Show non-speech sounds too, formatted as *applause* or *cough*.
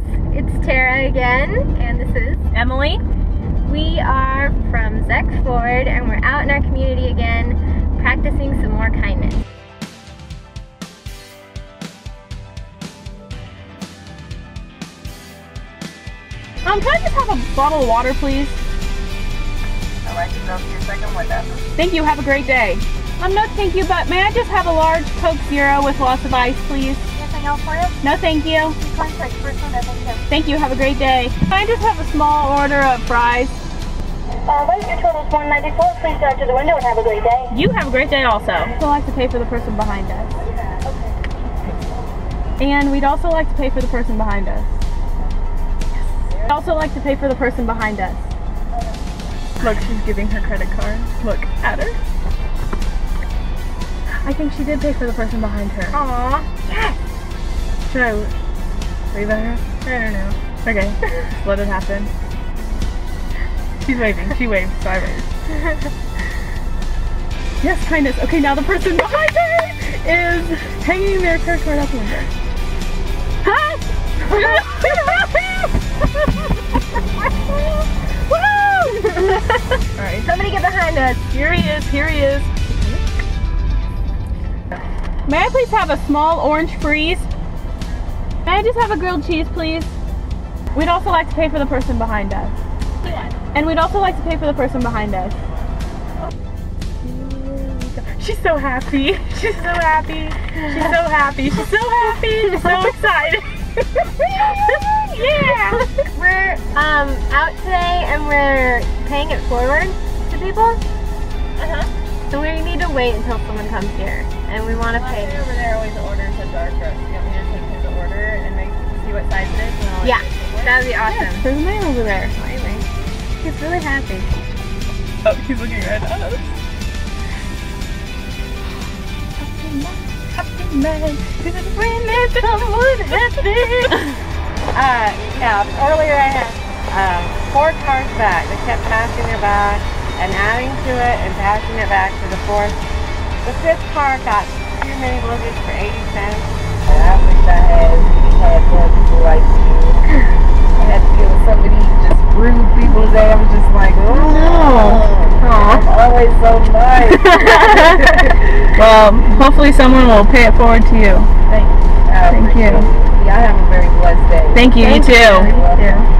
guys, it's Tara again, and this is Emily. We are from Zeck Ford, and we're out in our community again, practicing some more kindness. Um, can I just have a bottle of water, please? I'd like to know if your second window. Thank you. Have a great day. Um, no, thank you, but may I just have a large Coke Zero with lots of ice, please? Anything else for you? No, thank you. Contact first one, Thank you. Have a great day. Can I just have a small order of fries? Uh, your total is 194? Please drive to the window and have a great day. You have a great day also. We'd like to pay for the person behind us. And we'd also like to pay for the person behind us. We'd also like to pay for the person behind us. Look, she's giving her credit card. Look at her. I think she did pay for the person behind her. Aww. Should I wave at her? I don't know. Okay, *laughs* let it happen. She's waving. She waved, so I waved. *laughs* Yes, kindness. Okay, now the person behind her is hanging their credit card out the window. *laughs* Woo! Alright, Somebody get behind us. here he is, here he is. May I please have a small orange freeze? May I just have a grilled cheese, please? We'd also like to pay for the person behind us. And we'd also like to pay for the person behind us. She's so happy. She's so happy. She's so happy. She's so happy. She's so excited. *laughs* yeah. We're um, out today, and we're paying it forward to people. Uh-huh. So we need to wait until someone comes here, and we want to pay. over there always orders a dark roast. You want me to take his order and make see what size it is? And Yeah, that'd be awesome. There's a man over there. Amazing. He's really happy. Oh, he's looking right at us. Happy man, he's a friend that someone happy. Uh, yeah, earlier I had um, four cars back. They kept passing it back and adding to it and passing it back to the fourth. The fifth car got too many luggage for 80 cents. I wish I had, had more people like you. I had to deal with somebody just rude people today. I was just like, oh. I'm always so nice. Well, hopefully someone will pay it forward to you. Thank you. I Thank you. appreciate it. Yeah, I have a very blessed day. Thank you, you too.